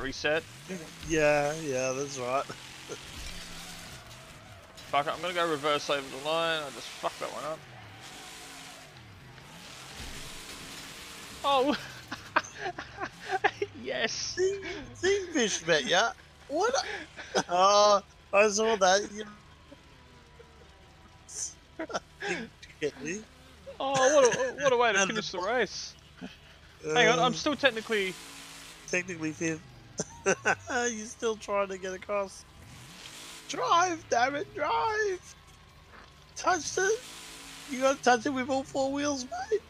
reset. Yeah, yeah, that's right. Fuck it, I'm gonna go reverse over the line. I just fucked that one up. Oh! yes! Fish bet, yeah. What? Oh, I saw that. You... Get me. Oh, what a, what a way to finish the race. Uh, Hang on, I'm still technically... technically fifth. You're still trying to get across. Drive, damn it, drive! Touch it. You gotta touch it with all four wheels, mate.